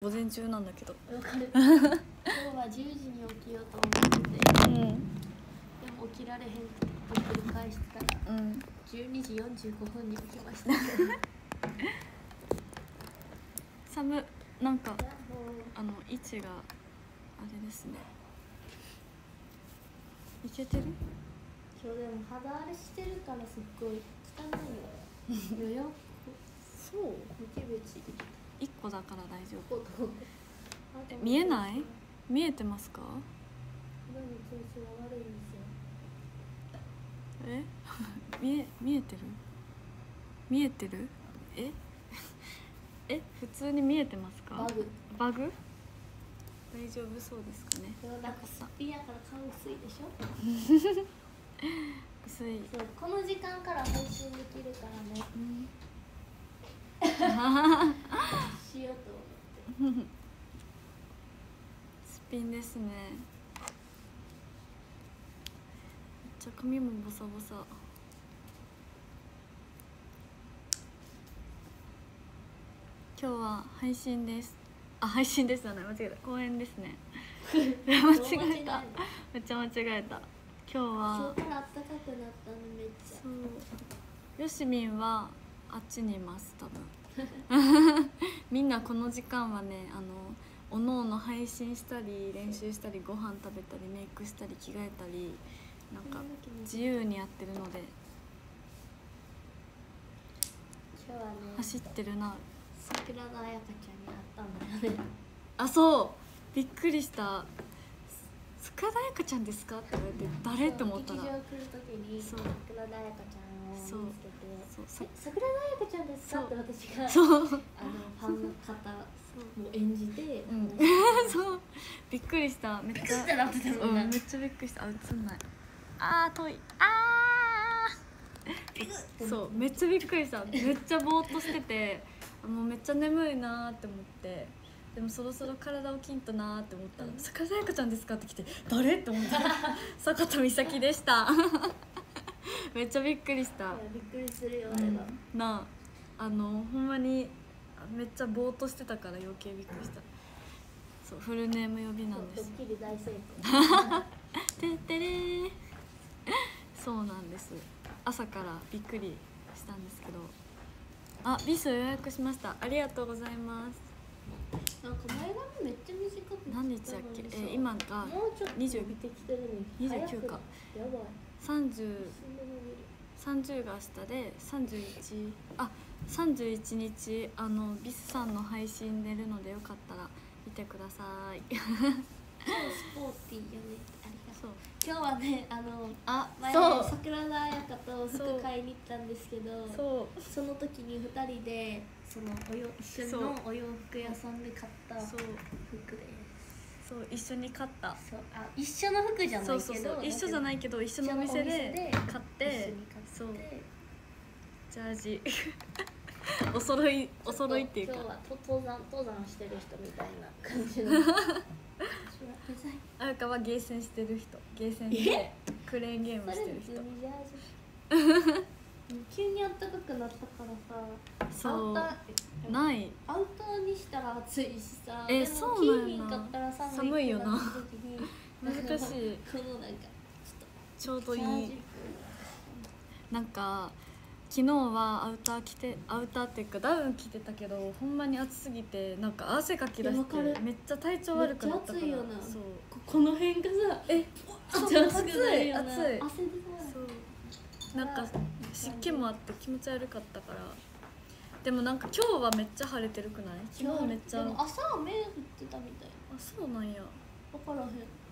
午前中なんだけど。わかる今日は10時に起きようと思っててうん。でも起きられへんと繰り返してたらうん。12時45分に起きました寒なんかあの位置があれですね。いけてる？今日でも肌荒れしてるからすっごい汚いよ。よよそう？ムキムチ一個だから大丈夫。見えない？見えてますか？え？見え見えてる？見えてる？え？え？普通に見えてますか？バグ。バグ？大丈夫そうですかね？なんかすっぴんやから顔薄いでしょ？薄い。この時間から配信できるからね。うんしようと思ってすっぴんですね。めっちゃ髪もボサボサ。今日は配信です。あ配信ですじゃない間違えた。公演ですね。間違えた。めっちゃ間違えた。今日今は日から暖かくなったのめっちゃ。そう。よしみんはあっちにいます多分。みんなこの時間はねあのおのおの配信したり練習したりご飯食べたりメイクしたり着替えたりなんか自由にやってるので。今日はね走ってるな。桜田彩香ちゃんに会ったんだよね。あそう。びっくりした「塚田彩香ちゃんですか?」って言われて誰？って思ったら。劇場来る時に桜田彩香ちゃんを見つけてそう「え桜田彩香ちゃんですか?」って私がそう。あのファンの方も演じてうん。そう。びっくりした。めっちゃめっちゃびっくりした。あ映んない。あー遠い。あー。そう。めっちゃびっくりした。めっちゃぼーっとしててあもうめっちゃ眠いなーって思って。でもそろそろ体起きんとなーって思ったら「坂田彩香ちゃんですか?」って来て「誰?」って思った坂田美咲でした めっちゃびっくりした。びっくりするよあれは。なああのほんまにめっちゃぼーっとしてたから余計びっくりした。そうフルネーム呼びなんです。ドッキリ大成功。てってれー。そうなんです。朝からびっくりしたんですけど。あビス予約しました。ありがとうございます。なんか前髪めっちゃ短く何日だっけ？えー今がもうちょっと20伸びてきてるのに。29早く。かやばい30死んで伸びる30が明日で31あ31日あのビスさんの配信出るのでよかったら見てください。超スポーティーよねありがとそう。う今日はねあのあ前桜田彩香と服買いに行ったんですけどそう。その時に2人でそのおよ一緒のお洋服屋さんで買った服で。すそう一緒に買った。そうあ一緒の服じゃないけどそうそうそう一緒じゃないいけど一緒のお店で買ってそう。ジャージ。お揃いお揃いっていうか。今日はと登山登山してる人みたいな感じの。あやかはゲーセンしてる人。ゲーセンでクレーンゲームしてる人普通にジャージ急に暖かくなったからさそう。ない。アウターにしたら暑いしさえそうなんやな着ひんかったら寒いよな。難しい。このなんかちょうどいい。なんか昨日はアウター着てアウターっていうかダウン着てたけどほんまに暑すぎてなんか汗かきだしてめっちゃ体調悪くなったから。暑いよな。そう。ここの辺がさえ暑い暑い。汗でなんか湿気もあって気持ち悪かったから。でもなんか今日はめっちゃ晴れてるくない？昨日めっちゃ。朝は雨降ってたみたいあそうなんや。分からへん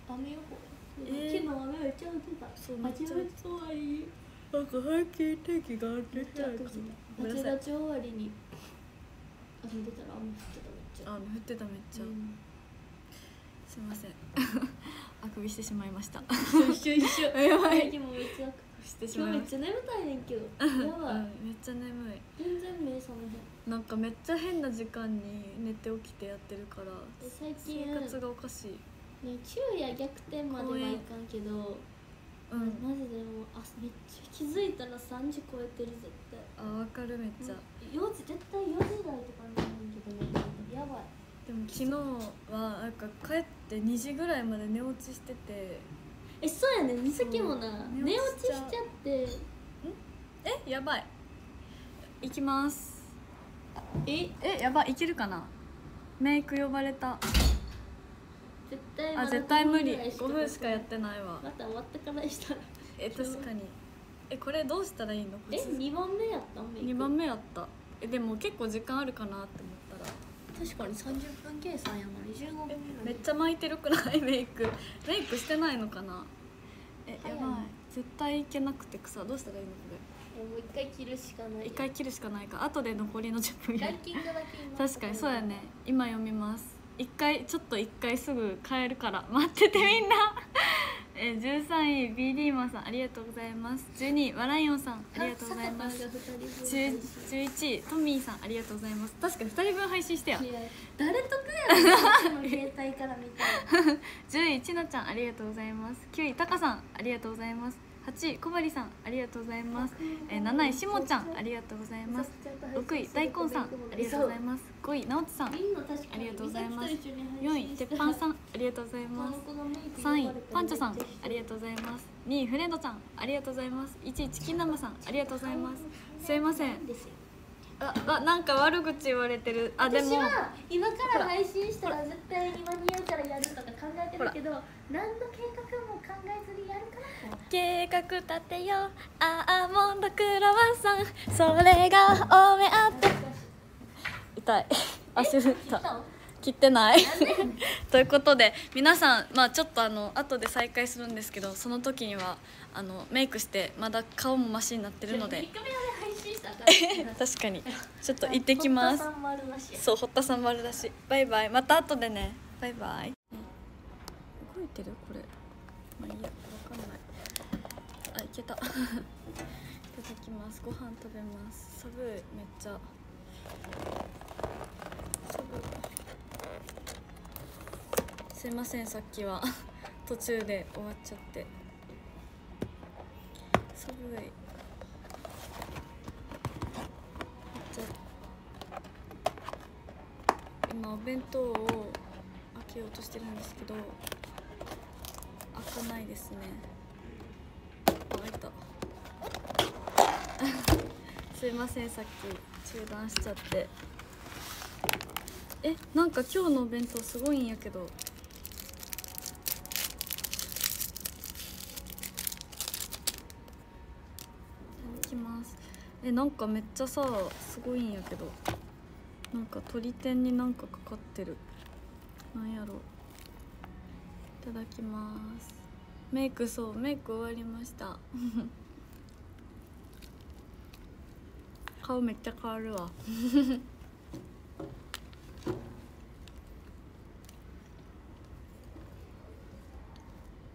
雨予報えー。昨日雨めっちゃ降ってた。そうめっちゃ。8月終わりなんか最近天気が出てないかなごめんな8さい。月終わりに遊んでたら雨降ってためっちゃ。あ降ってためっちゃ、うん。すいません。あくびしてしまいました。一緒一緒 やばい。もめっちゃしてし今日めっまいましちゃ眠たいねんけど。たやばい、うん、めっちゃ眠い。全然目覚めへん。なんかめっちゃ変な時間に寝て起きてやってるからで最近生活がおかしい。ね昼夜逆転まではいかんけどうん。マジでもうあめっちゃ気づいたら3時超えてる絶対あわかるめっちゃ。4時絶対4時台とかになるんけどね。やばい。でも昨日はなんか帰って2時ぐらいまで寝落ちしててえそうやね。美咲もな寝落ちしちゃって。えやばい。行きます。え？えやばい。いけるかな？メイク呼ばれた。絶対あ絶対無理。5 5分しかやってないわ。また終わってからしたらえ確かに。えこれどうしたらいいの？え二番目やった？メイク。2番目やった。えでも結構時間あるかなって思確かに30分計算やのに15分。めっちゃ巻いてるくない？メイク。メイクしてないのかな？えやばい。絶対いけなくてさどうしたらいいのこえもう一回切るしかない。れ一回切るしかないか。後で残りの10分ランキングだけ今。確かにそうやね。今読みます。一回ちょっと一回すぐ変えるから。待っててみんなえ13位 BD マンさんありがとうございます。12位ワライオンさんありがとうございます。坂田が二人。分10 11位トミーさんありがとうございます。確か2人分配信してや。いや誰得や の携帯から見たら10位ちなちゃんありがとうございます。9位たかさんありがとうございます8位こばりさんありがとうございます。えー7位しもちゃんありがとうございます。6位大根さんありがとうございます。5位なおちさんありがとうございます。美咲と一緒に配4信位てっぱんさんありがとうございます。3位パンチョさんありがとうございます。2位フレンドちゃんありがとうございます。1位チキンナマさんありがとうございます。すいません。ああなんか悪口言われてる。あでも私は今から配信したら絶対に間に合うからやるとか考えてるけど何の計画も考えずにやるから計画立てよう。アーモンドクロワッサン。それがお目当て。痛い。足振った切ってない。ということで皆さんまあちょっとあの後で再開するんですけどその時にはあのメイクしてまだ顔もマシになってるので。3日目まで配信したら。あかん確かに。ちょっと行ってきます。そう堀田さんもあるらし。いバイバイ。また後でね。バイバイ動いてる？これ。まあいいやわかんない。あいけた。いただきます。ご飯食べます。寒いめっちゃ。寒いすいませんさっきは。途中で終わっちゃって。寒いめっちゃ今お弁当を開けようとしてるんですけど。ないですね。あ開いた。すいませんさっき中断しちゃって。えなんか今日のお弁当すごいんやけど。いただきます。えなんかめっちゃさすごいんやけど。なんか鳥天になんかかかってる。なんやろ。いただきます。メイクそうメイク終わりました。顔めっちゃ変わるわ。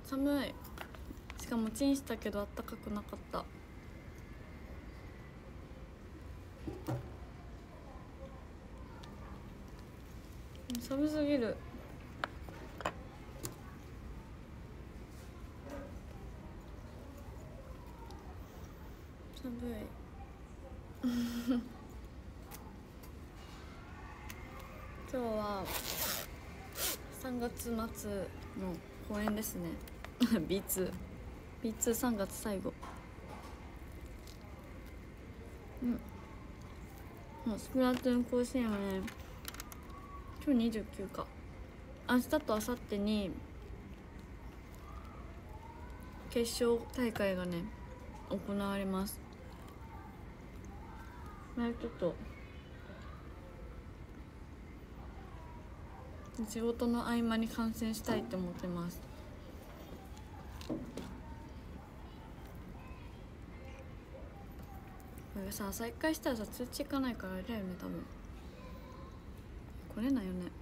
寒い。しかもチンしたけどあったかくなかった。寒すぎる。寒 い今日は3月末の公演ですね。B2B23 月最後。うん。もうスプラトゥーン甲子園はね今日29か。明日と明後日に決勝大会がね行われますねちょっと。仕事の合間に観戦したいって思ってます。これさ再開したらさ通知行かないからあれだよね多分。来れないよね。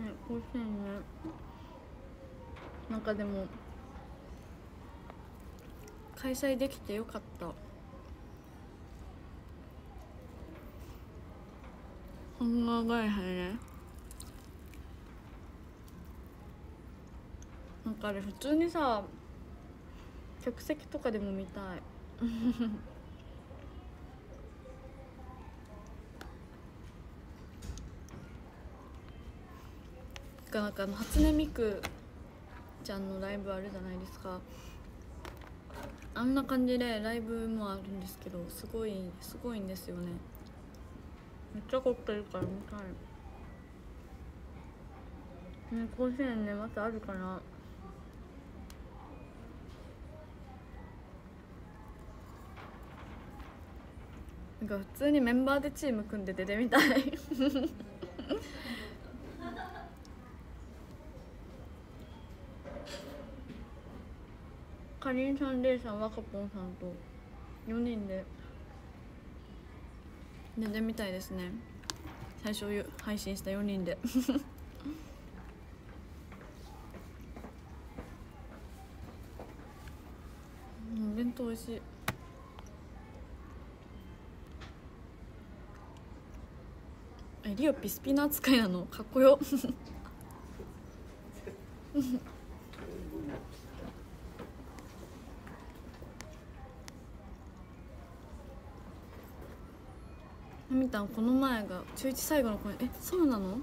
ね甲子園ね。なんかでも開催できてよかった。こんな長いねなんかあれ普通にさ客席とかでも見たい。がなんかあの初音ミクちゃんのライブあるじゃないですか。あんな感じでライブもあるんですけどすごいすごいんですよね。めっちゃ凝ってるから見たい。ね甲子園ねまたあるかな。なんか普通にメンバーでチーム組んで出てみたい かりんさん、れいさん、わかぽんさんと4人で出てみたいですね。最初配信した4人で。うん弁当美味しい。えリオピスピナ扱いなの。かっこよ。みたんこの前が中1最後の公演。えそうなの？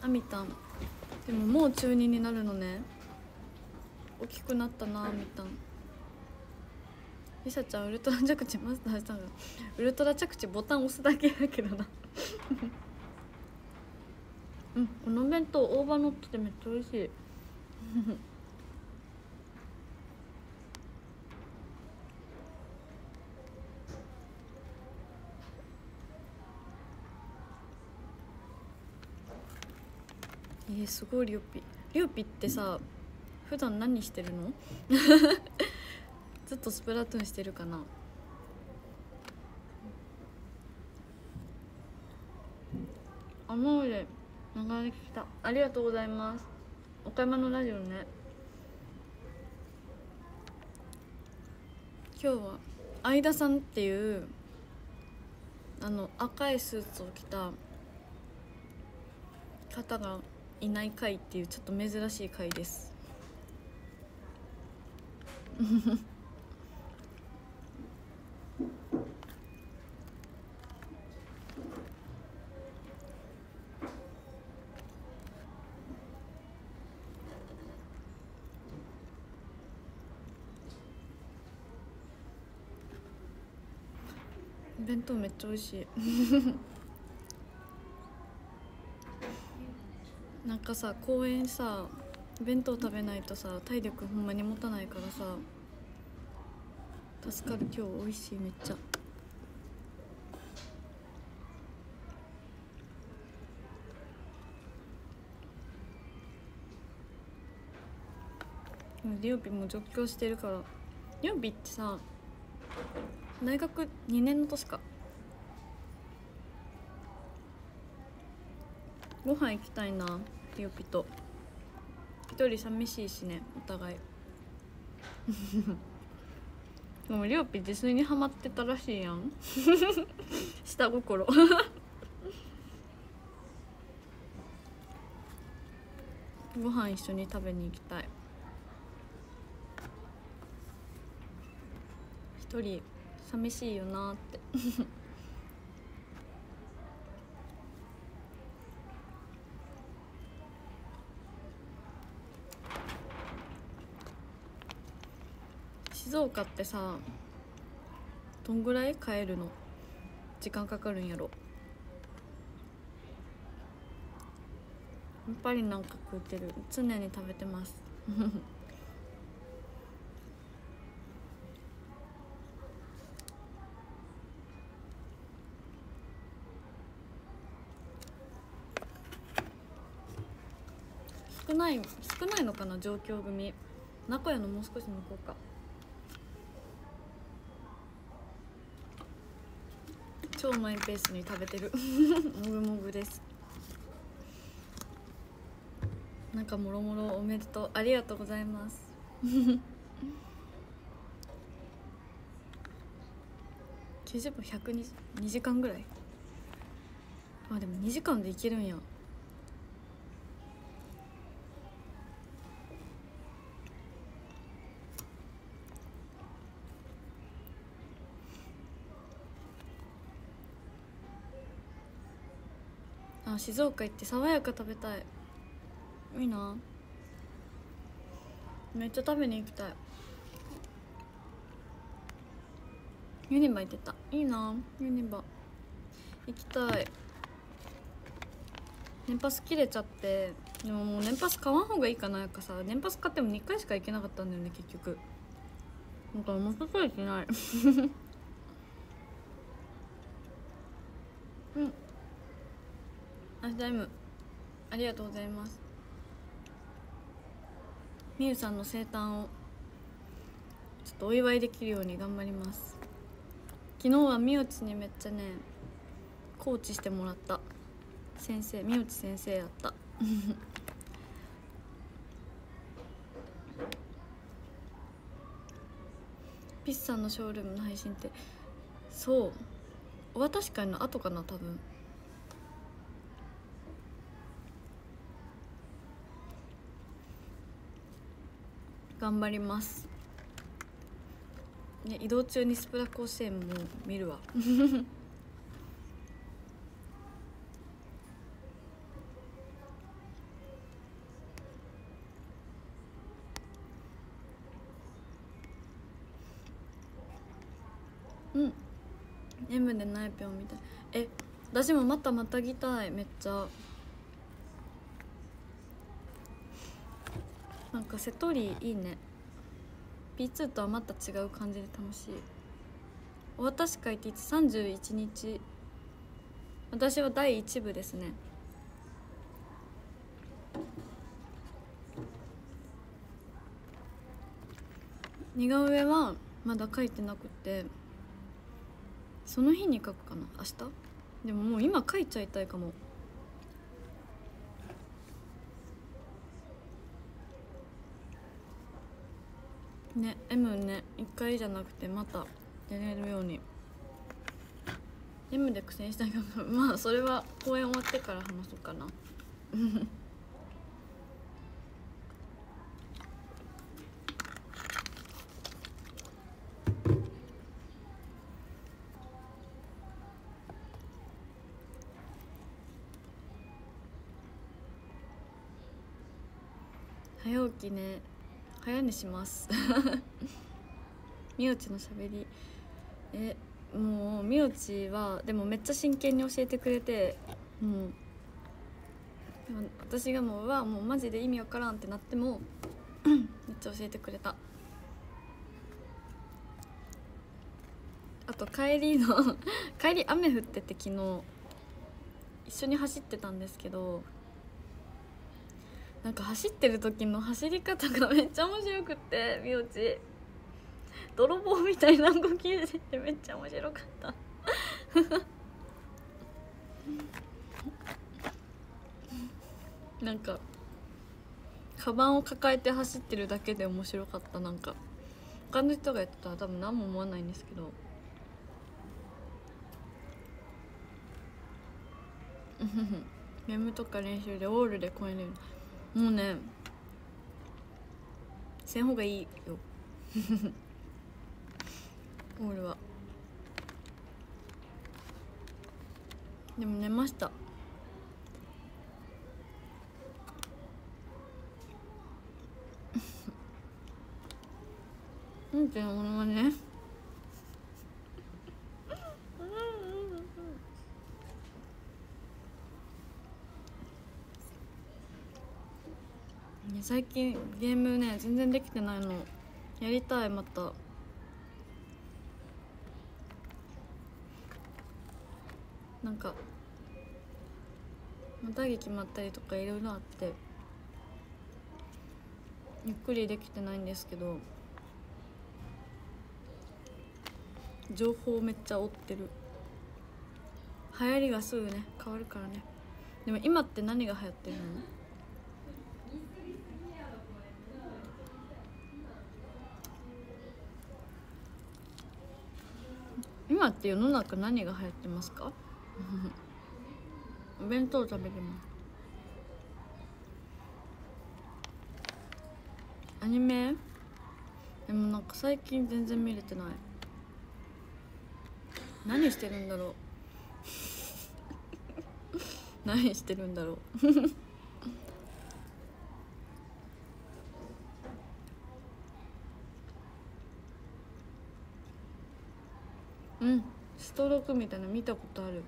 あみた。んでももう中2になるのね。大きくなったなあみた。んりさちゃんウルトラ着地マスターしたの。ウルトラ着地ボタン押すだけだけどな。うんこの弁当大葉乗っててめっちゃ美味しい。えー、すごいリオピ。リオピってさ普段何してるの？ずっとスプラトゥーンしてるかな？あの上流れてきた。ありがとうございます。岡山のラジオね。今日は相田さんっていうあの赤いスーツを着た方がいない回っていうちょっと珍しい回です。弁当めっちゃ美味しい。かさ公園さ弁当食べないとさ体力ほんまに持たないからさ助かる今日美味しいめっちゃ。リオピも上京してるから。リオピってさ大学2年の年か。ご飯行きたいな。リオピと。一人寂しいしねお互い。でもリオピ自炊にハマってたらしいやん。下心。ご飯一緒に食べに行きたい。一人寂しいよなって。静岡ってさどんぐらい帰るの？時間かかるんやろ？やっぱりなんか食うてる。常に食べてます。少ない少ないのかな上京組。名古屋のもう少し向こうか。超マイペースに食べてる。もぐもぐです。なんかもろもろおめでとう。ありがとうございます。90分102時間ぐらい？あでも2時間でいけるんや。あ静岡行って爽やか食べたい。いいな。めっちゃ食べに行きたい。ユニバ行ってた。いいな。ユニバ。行きたい。年パス切れちゃって。でももう年パス買わん方がいいかなやかさ。年パス買っても2回しか行けなかったんだよね結局。だからもう一回行けないうんアシタイム。ありがとうございます。みゆさんの生誕をちょっとお祝いできるように頑張ります。昨日はみよちにめっちゃねコーチしてもらった。先生みよち先生やった。ピッサンのショールームの配信ってそう。お渡し会の後かな多分。頑張ります。ね移動中にスプラ甲子園も見るわ。うん。眠でないぴょんみたい。え私もまたまたぎたい。めっちゃ。なんか瀬戸りいいね。P2 とはまた違う感じで楽しい。お渡し会っていつ？31日私は第1部ですね。似顔絵はまだ描いてなくて。その日に描くかな？明日？でももう今描いちゃいたいかも。ね M ね1回じゃなくてまたやれるように。M で苦戦したいか まあそれは公演終わってから話そうかな。早起きね。早寝します。みおちのしゃべり。えもうみおちはでもめっちゃ真剣に教えてくれてもう。でも私がもううわもうマジで意味わからんってなっても めっちゃ教えてくれた。あと帰りの 帰り雨降ってて昨日。一緒に走ってたんですけどなんか走ってる時の走り方がめっちゃ面白くってみおち。泥棒みたいな動きしててめっちゃ面白かった。なんかカバンを抱えて走ってるだけで面白かった。なんか他の人がやってたら多分何も思わないんですけど。ゲームとか練習でオールで超えれる。もうねせん方がいいよ。オールは。でも寝ました。うんていうものはね。最近ゲームね全然できてないの。やりたいまた。なんかまたぎ決まったりとかいろいろあってゆっくりできてないんですけど情報めっちゃ追ってる。流行りがすぐね変わるからね。でも今って何が流行ってるの？って世の中何が流行ってますか？お弁当食べてますアニメ？でもなんか最近全然見れてない。何してるんだろう？何してるんだろう うんストロークみたいなの見たことある。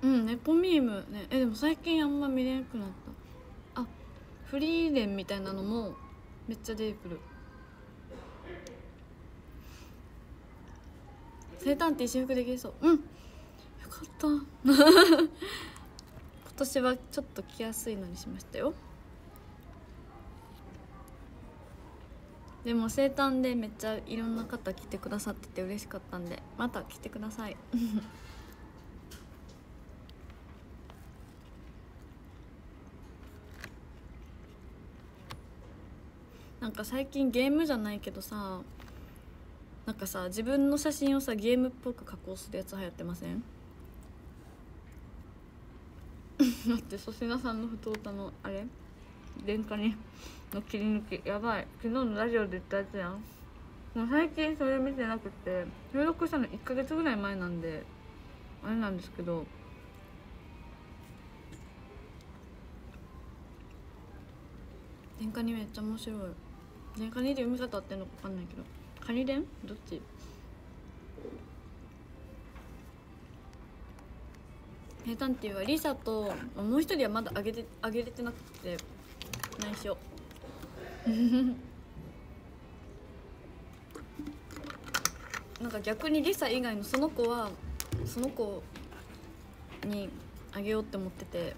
うん猫ミームね。えでも最近あんま見れなくなった。あフリーレンみたいなのもめっちゃ出てくる。生誕って私服できそう。うんよかった。今年はちょっと着やすいのにしましたよでも生誕でめっちゃいろんな方来てくださってて嬉しかったんでまた来てください。なんか最近ゲームじゃないけどさなんかさ自分の写真をさゲームっぽく加工するやつ流行ってません？だって粗品さんの太歌のあれ？電化にの切り抜き。やばい。昨日のラジオで言ったやつやん。もう最近それ見てなくて収録したの1ヶ月ぐらい前なんであれなんですけど電化にめっちゃ面白い。電化にで読み方合ってんのか分かんないけど。カニ伝どっち？平坦っていうはリサともう一人はまだあげてあげれてなくて。内緒。なんか逆にリサ以外のその子はその子にあげようって思ってて。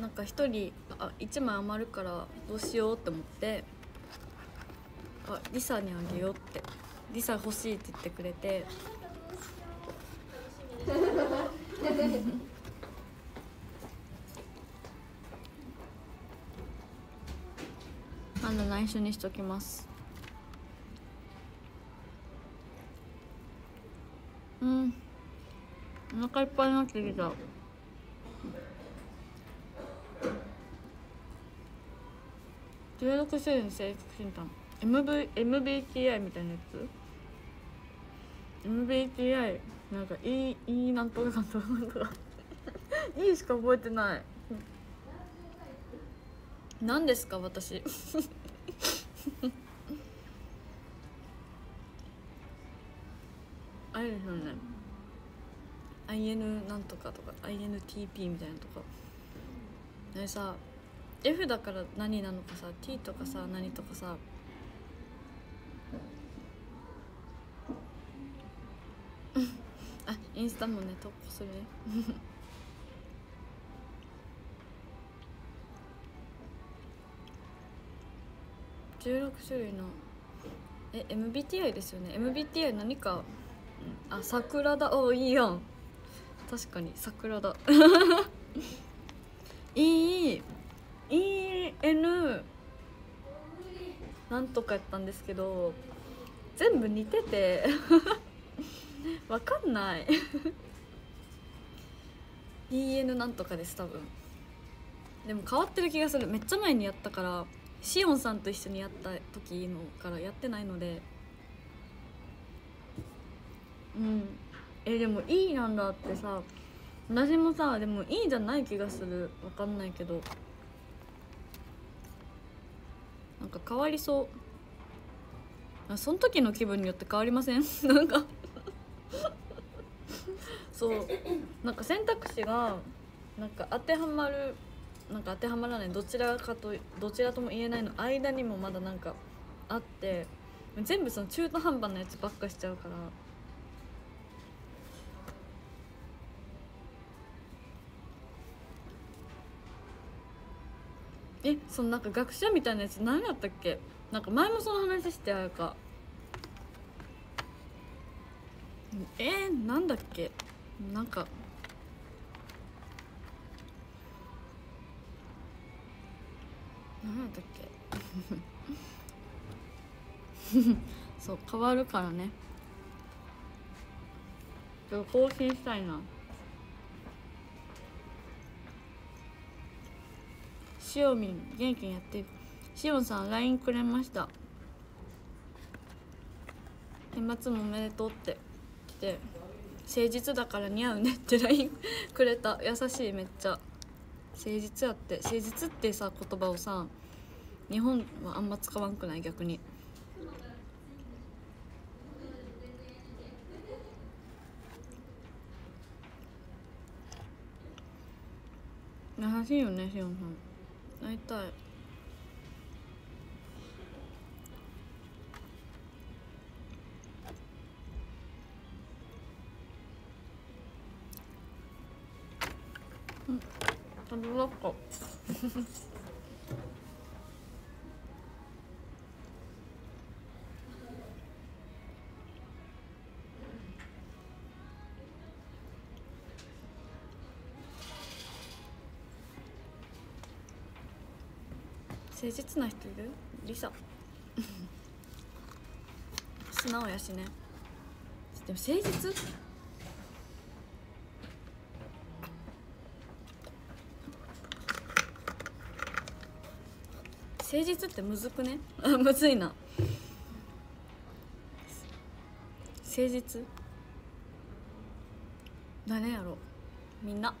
なんか一人あ1枚余るからどうしようって思って。あリサにあげようって。リサ欲しいって言ってくれて。内緒にしときます。うん。お腹いっぱいになってきた。16周年制服診断 MV MBTI みたいなやつ？MBTI なんかいいいいなんとかなんとかなんとか。いいしか覚えてない。何ですか私あれですよね IN なんとかとか INTP みたいなとか。あれさ F だから何なのかさ T とかさ何とかさ。あインスタもね投稿するね。16種類の。え MBTI ですよね。MBTI 何か、うん、あ桜だおいいやん。確かに桜だ。いい EN なんとかやったんですけど全部似てて わかんない。EN なんとかです多分。でも変わってる気がする。めっちゃ前にやったからシオンさんと一緒にやった時のからやってないので。うん。えでも E なんだってさ私もさでも E じゃない気がする。わかんないけど。なんか変わりそう。あその時の気分によって変わりません？なんか。そう。なんか選択肢がなんか当てはまるなんか当てはまらない。どちらかとどちらとも言えないの間にもまだなんかあって全部その中途半端なやつばっかしちゃうから。えそのなんか学者みたいなやつ何やったっけ？なんか前もその話してあやか。えー、なんだっけ？なんか。何やったっけ？そう変わるからね。更新したいな。しおみん元気にやってるしおんさん LINE くれました。年末もおめでとうって来て誠実だから似合うねって LINE くれた。優しいめっちゃ。誠実やって誠実ってさ言葉をさ日本はあんま使わんくない逆に。優しいよねしおんさん。会いたい。うん。食べよっか誠実な人いる？リサ。素直やしね。でも誠実？誠実ってむずくね？あむずいな。誠実？誰やろ？みんな。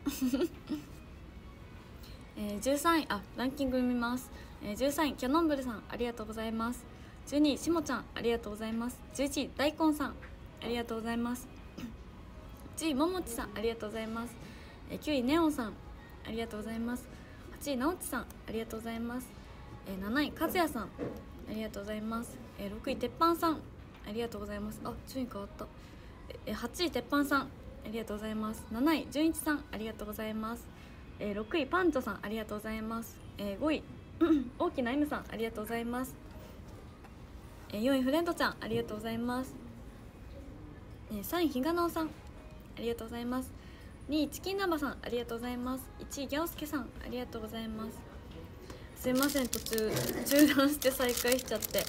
えー、13位あランキング見ます、えー、13位キャノンブルさんありがとうございます。12位しもちゃんありがとうございます。11位大根さんありがとうございます。1位ももちさんありがとうございます、9位ネオンさんありがとうございます。8位なおちさんありがとうございます、7位和也さんありがとうございます、6位鉄板さんありがとうございます。あ順位変わった、8位鉄板さんありがとうございます。7位純一さんありがとうございます。えー、6位パンチョさんありがとうございます、えー、5位大きな M さんありがとうございます、えー、4位フレンドちゃんありがとうございます、えー、3位ひがなおさんありがとうございます。2位チキンナンバさんありがとうございます。1位ギャオスケさんありがとうございます。すいません途中中断して再開しちゃって。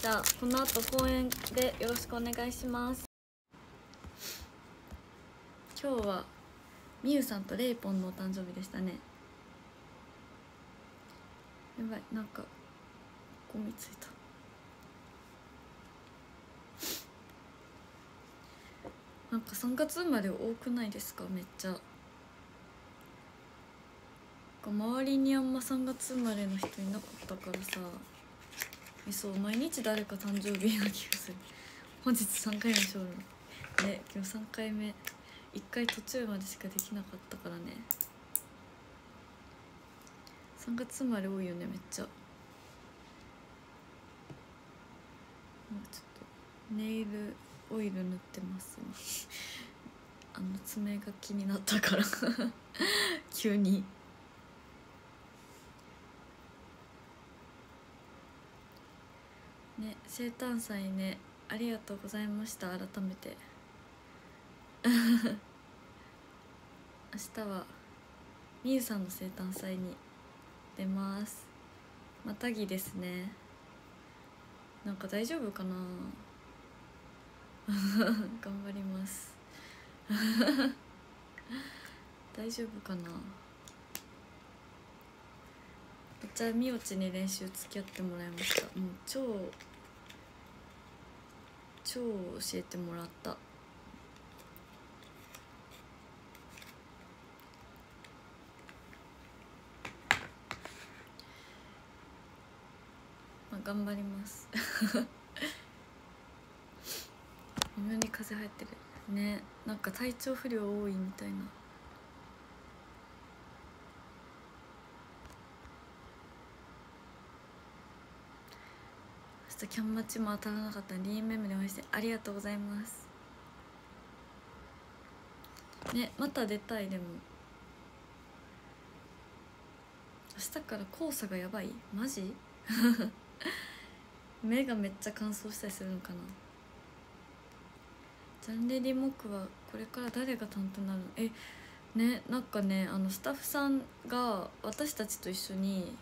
じゃあこの後公演でよろしくお願いします。今日はみゆさんとレイポンのお誕生日でしたね。やばいなんかゴミついた。なんか3月生まれ多くないですか？めっちゃ。周りにあんま3月生まれの人いなかったからさ。そう毎日誰か誕生日な気がする。本日3回目ショールームね今日3回目。1回途中までしかできなかったからね。3月生まれ多いよねめっちゃ。もうちょっとネイルオイル塗ってます あの爪が気になったから。急に。ね生誕祭ねありがとうございました改めて。明日はみゆさんの生誕祭に出ます。またぎですね。なんか大丈夫かな？頑張ります。大丈夫かな？めっちゃみおちに練習付き合ってもらいました。もう超超教えてもらった。まあ頑張ります。微妙に風入ってる。ねなんか体調不良多いみたいな。明日キャンマッチも当たらなかった。ら DMM で応援してありがとうございます。ねまた出たいでも。明日から黄砂がやばい？マジ？目がめっちゃ乾燥したりするのかな？ジャンレディモクはこれから誰が担当になるの？えねなんかねあのスタッフさんが私たちと一緒に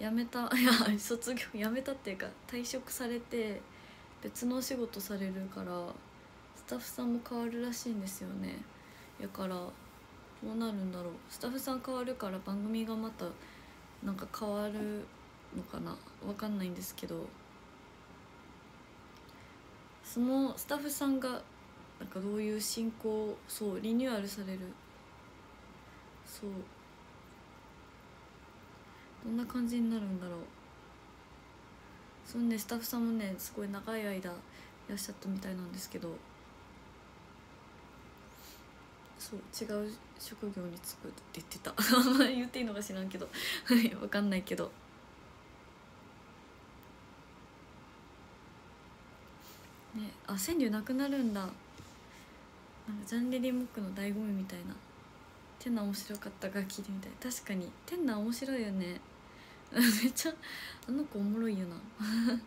辞めたいや卒業辞めたっていうか退職されて別のお仕事されるからスタッフさんも変わるらしいんですよね。やからどうなるんだろう。スタッフさん変わるから番組がまたなんか変わるのかな？わかんないんですけど。そのスタッフさんがなんかどういう進行そうリニューアルされる。そう。どんな感じになるんだろう？そのねスタッフさんもねすごい長い間いらっしゃったみたいなんですけど。そう違う職業に就くって言ってた。あんまり言っていいのか知らんけど。はい分かんないけどねあ川柳なくなるんだ。なんかジャンレディモックの醍醐味みたいな。天ナ面白かったが聞いてみたい。確かに。天ナ面白いよね。めっちゃあの子おもろいよな。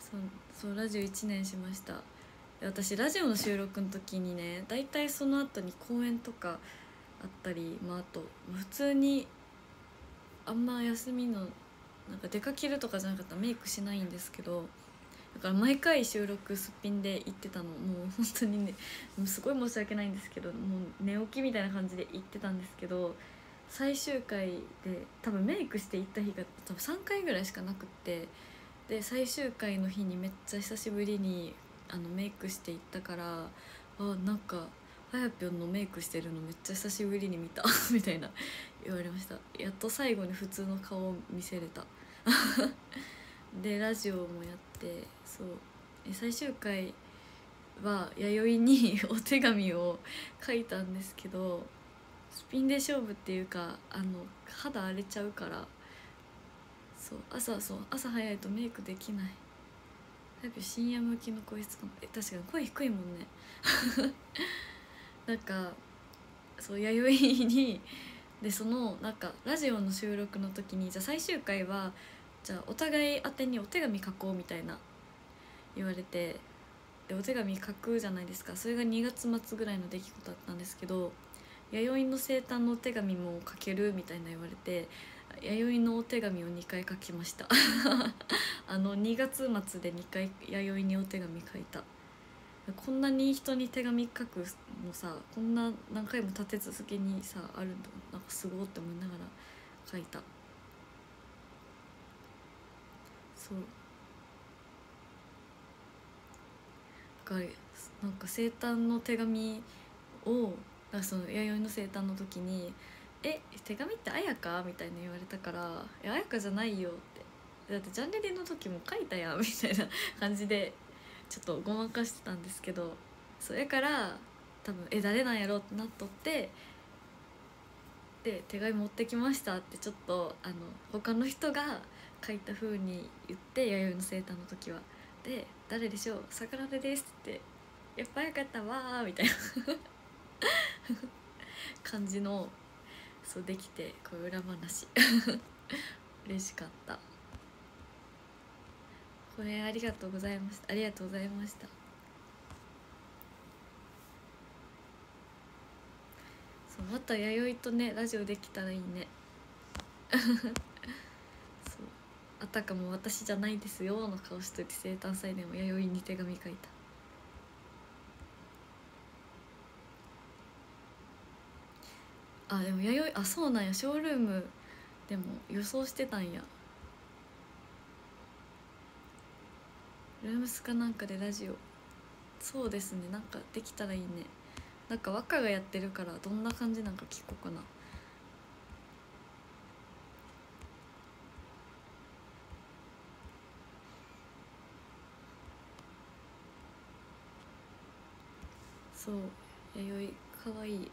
そうそうラジオ1年しました。私ラジオの収録の時にね大体その後に公演とかあったりまああと普通にあんま休みのなんか出かけるとかじゃなかったらメイクしないんですけどだから毎回収録すっぴんで行ってたの。もう本当にねもうすごい申し訳ないんですけどもう寝起きみたいな感じで行ってたんですけど最終回で多分メイクして行った日が多分3回ぐらいしかなくってで最終回の日にめっちゃ久しぶりにあのメイクして行ったからあなんかあやぴょんのメイクしてるのめっちゃ久しぶりに見た みたいな言われました。やっと最後に普通の顔を見せれた。でラジオもやってそう。最終回は弥生に お手紙を書いたんですけどスピンで勝負っていうかあの肌荒れちゃうからそう朝そう朝早いとメイクできない。やっぱ深夜向きの声質かも。え確かに声低いもんね。なんかそう弥生にでそのなんかラジオの収録の時にじゃあ最終回はじゃあお互い宛てにお手紙書こうみたいな言われてでお手紙書くじゃないですか。それが2月末ぐらいの出来事だったんですけど弥生の生誕のお手紙も書けるみたいな言われて弥生のお手紙を2回書きました。あの2月末で2回弥生にお手紙書いた。こんなに人に手紙書くのさこんな何回も立て続けにさあるんだなんかすごいって思いながら書いた。そうだからなんか生誕の手紙をその弥生の生誕の時に「え手紙って綾香?」みたいな言われたから「綾香じゃないよ」ってだってジャンレディの時も書いたやん みたいな感じでちょっとごまかしてたんですけどそれから多分「え誰なんやろ?」ってなっとってで手紙持ってきましたってちょっとあの他の人が書いた風に言って弥生の生誕の時は。で「誰でしょう桜手です」って「やっぱよかったわ」みたいな。感じのそうできてこう裏話。嬉しかった。これありがとうございました。ありがとうございました。そうまた弥生とねラジオできたらいいね。たかも私じゃないですよの顔しといて生誕祭でも弥生に手紙書いた。あでも弥生あそうなんやショールームでも予想してたんや。ルームスかなんかでラジオ。そうですねなんかできたらいいね。なんか和歌がやってるからどんな感じなんか聞こうかな。そう。弥生かわい。い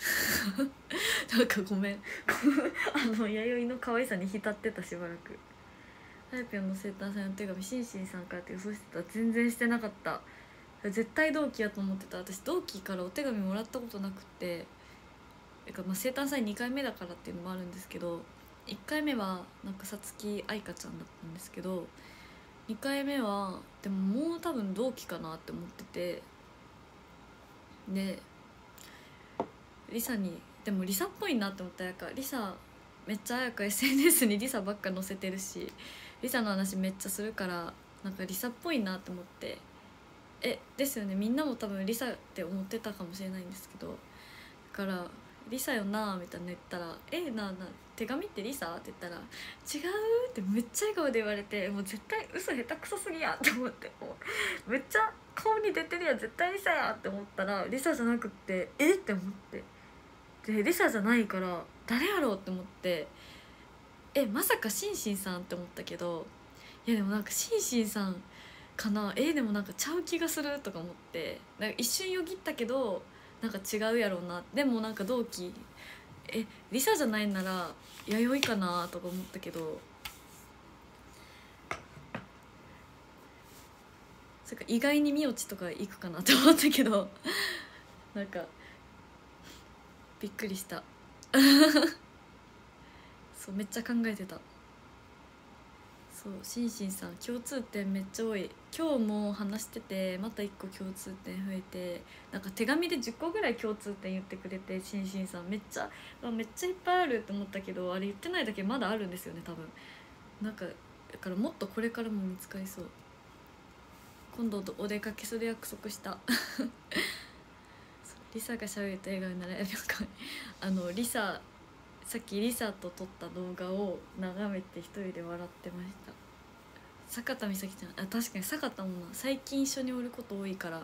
なんかごめん。あの弥生の可愛さに浸ってたしばらく。あやぴょんの生誕祭の手紙しんしんさんからって予想してた。全然してなかった。絶対同期やと思ってた。私同期からお手紙もらったことなくて。てかまあ生誕祭2回目だからっていうのもあるんですけど1回目はなんかさつき愛花ちゃんだったんですけど2回目はでももう多分同期かなって思ってて。でリサにでもリサっぽいなって思った。やかリサめっちゃあやか SNS にリサばっか載せてるしリサの話めっちゃするからなんかリサっぽいなって思って。えですよね。みんなも多分リサって思ってたかもしれないんですけど。だから「リサよな」みたいな言ったら「えなあな手紙ってリサ?」って言ったら「違う」ってめっちゃ笑顔で言われてもう絶対嘘下手くそすぎやって思ってもうめっちゃ顔に出てるやん絶対リサやって思ったらリサじゃなくって「え？っ?」て思ってでリサじゃないから誰やろうって思ってえまさかシンシンさんって思ったけどいやでもなんかシンシンさんかなえ？でもなんかちゃう気がするとか思ってなんか一瞬よぎったけどなんか違うやろうな。でもなんか同期えリサじゃないなら弥生かな？とか思ったけど。それか意外にみおちとか行くかなって思ったけど。なんかびっくりした。そうめっちゃ考えてた。そうしんしんさん共通点めっちゃ多い。今日も話しててまた1個共通点増えてなんか手紙で10個ぐらい共通点言ってくれてしんしんさん。めっちゃめっちゃいっぱいあるって思ったけどあれ言ってないだけまだあるんですよね多分。なんかだからもっとこれからも見つかりそう。今度お出かけする約束した。リサがしゃべると笑顔になる。かあのリサさっきリサと撮った動画を眺めて一人で笑ってました。坂田美咲ちゃん。あ確かに坂田もな。最近一緒におること多いから。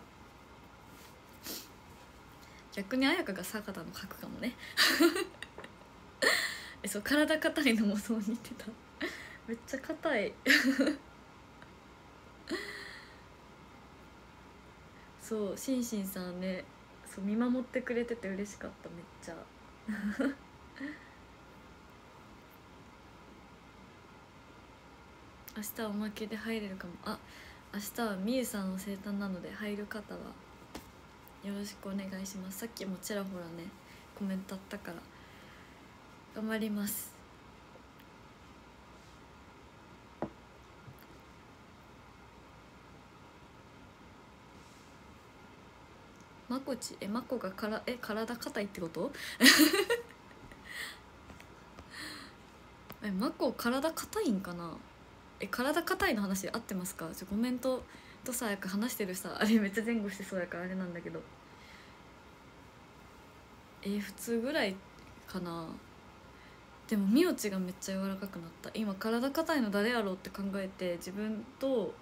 逆に彩香が坂田の書くかもね。えそう体硬いのもそう似てた。めっちゃ硬い。そうしんしんさんね。そう見守ってくれてて嬉しかった。めっちゃ。明日おまけで入れるかも。あ明日はみゆさんの生誕なので入る方は。よろしくお願いします。さっきもちらほらねコメントあったから。頑張ります。まこちえまこがからえ体硬いってこと？えまこ体硬いんかな？え体硬いの話合ってますか？ちょコメントとさやか話してるさあれめっちゃ前後してそうやからあれなんだけど。え普通ぐらいかな。でもみおちがめっちゃ柔らかくなった。今体硬いの誰やろうって考えて自分と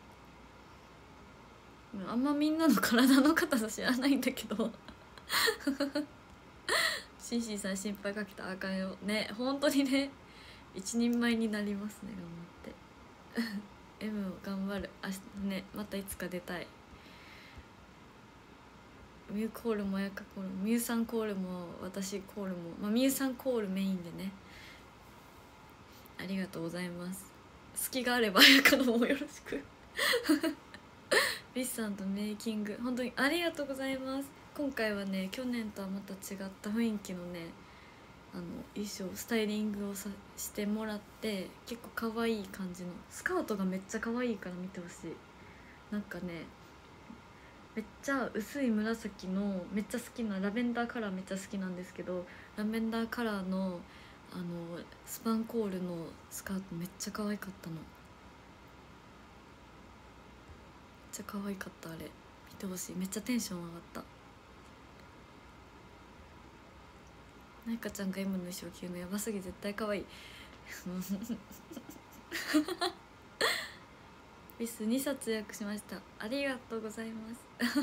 あんまみんなの 体の硬さ知らないんだけど。シンシンさん心配かけた。あかんよ。ね本当にね。一人前になりますね頑張って。M を頑張る。明日ねまたいつか出たい。ミューコールもやかコールミューさんコールも私コールもまあミューさんコールメインでね。ありがとうございます。隙があればやかのもよろしく。ビスさんとメイキング本当にありがとうございます。今回はね去年とはまた違った雰囲気のねあの衣装スタイリングをさしてもらって結構可愛い感じのスカートがめっちゃ可愛いから見てほしい。なんかねめっちゃ薄い紫のめっちゃ好きなラベンダーカラーめっちゃ好きなんですけどラベンダーカラーのあのスパンコールのスカートめっちゃ可愛かったの。めっちゃ可愛かったあれ。見てほしい。めっちゃテンション上がった。ないかちゃんが M の衣装着るのやばすぎ絶対可愛い。ビス2冊予約しました。ありがとうございます。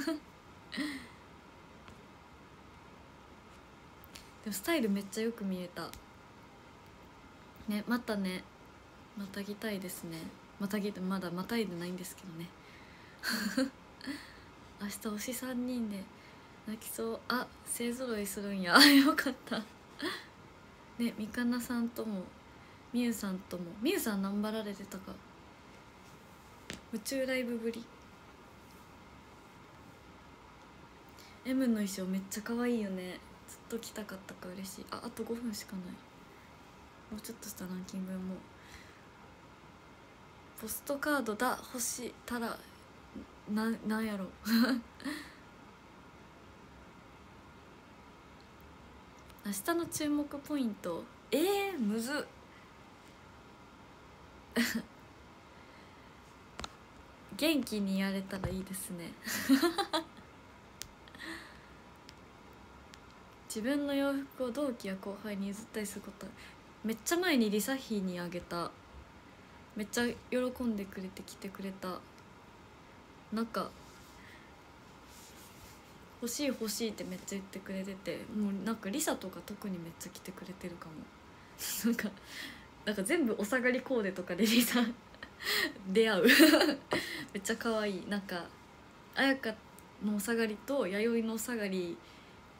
でもスタイルめっちゃよく見えた。ねまたね。またぎたいですね。またぎってまだまたいでないんですけどね。明日推し3人で泣きそう。あ勢ぞろいするんや。よかった。ねみかなさんともみゆさんともみゆさん何ばられてたか。宇宙ライブぶり。M の衣装めっちゃ可愛いよね。ずっと着たかったか嬉しい。ああと5分しかない。もうちょっとしたランキングも。ポストカードだ欲したらななんやろ。明日の注目ポイント。えー、むずっ。元気にやれたらいいですね。自分の洋服を同期や後輩に譲ったりすること。めっちゃ前にリサヒーにあげた。めっちゃ喜んでくれて来てくれた。なんか欲しい欲しいってめっちゃ言ってくれててもうなんかリサとか特にめっちゃ来てくれてるかも。なんかなんか全部お下がりコーデとかでリサ 出会う。めっちゃ可愛い。なんか彩香のお下がりと弥生のお下がり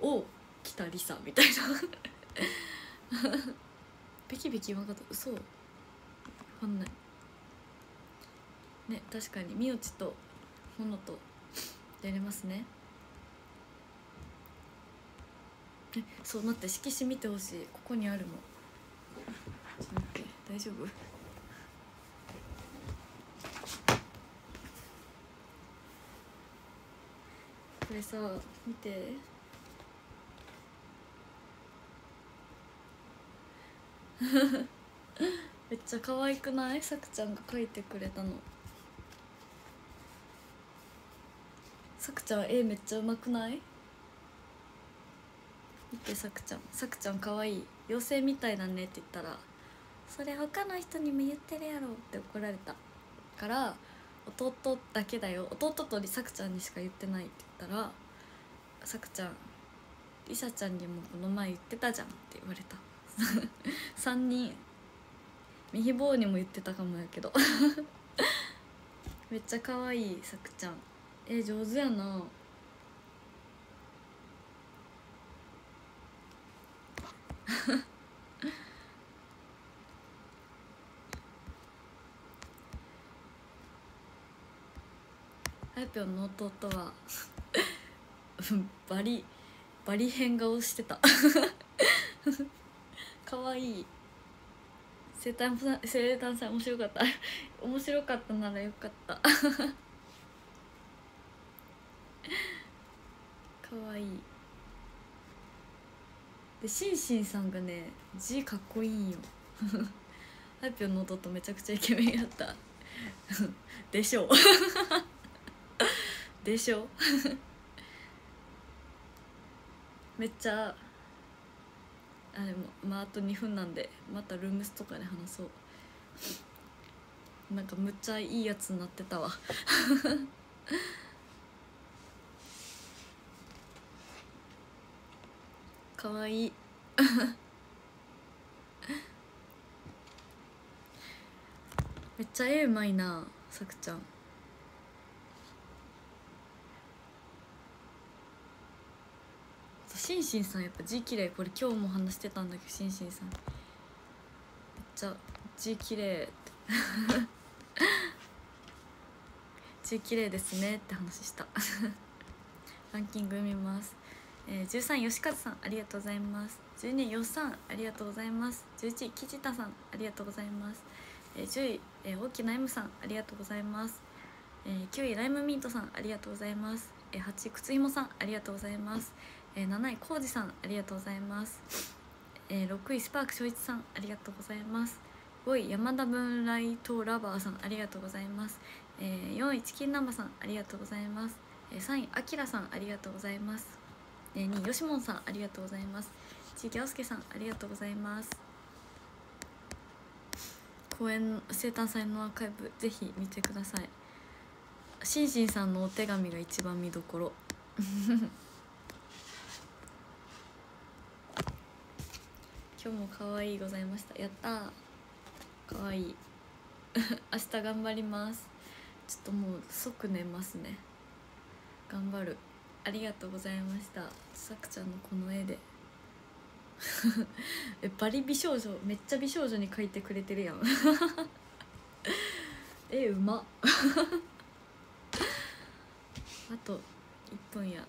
を着たリサみたいな。ビキビキ言わかった。嘘。わかんない。ね確かにみおちとほのとやれますねえそう待って色紙見てほしい。ここにあるもちょっと待って大丈夫？これさ見て。めっちゃ可愛くない？さくちゃんが描いてくれたの。さくちゃん絵めっちゃうまくない？見てさくちゃん。さくちゃん可愛い。い妖精みたいだね。って言ったらそれ他の人にも言ってるやろって怒られた。から弟だけだよ。弟とりさくちゃんにしか言ってないって言ったらさくちゃんりさちゃんにもこの前言ってたじゃんって言われた。3人みひぼうにも言ってたかもやけど。めっちゃ可愛いさくちゃん。え上手やなあやぴょんの弟は バリバリ変顔してた。かわいい。生誕さん生誕さん面白かった。面白かったならよかった。かわいい。でシンシンさんがね字かっこいいんよ。ハイピョンの弟めちゃくちゃイケメンやった。でしょう。でしょ？めっちゃあでもまああと2分なんでまたルームスとかで話そう。なんかむっちゃいいやつになってたわ。かわいい。めっちゃ絵うまいなさくちゃん。シンシンさんやっぱ字綺麗これ今日も話してたんだけどシンシンさん。めっちゃ字綺麗。っ て字綺麗ですねって話した。ランキング読みます、えー、13吉和さんありがとうございます。12よさんありがとうございます。11吉田さんありがとうございます、えー、10位、えー、大きな M さんありがとうございます、えー、9位ライムミントさんありがとうございます、えー、8位靴ひもさんありがとうございます。えー、7位浩二さんありがとうございます、えー、6位スパーク翔一さんありがとうございます。5位山田ムーンラバーさんありがとうございます、えー、4位チキン南波さんありがとうございます、えー、3位あきらさんありがとうございます、えー、2位よしもんさんありがとうございます。ちいきょうすけさんありがとうございます。公演生誕祭のアーカイブぜひ見てください。しんしんさんのお手紙が一番見どころ。今日も可愛いございました。やったー。可愛い。明日頑張ります。ちょっともう即寝ますね。頑張る。ありがとうございました。さくちゃんのこの絵で。えバリ美少女。めっちゃ美少女に描いてくれてるやん。えうま。あと1分や。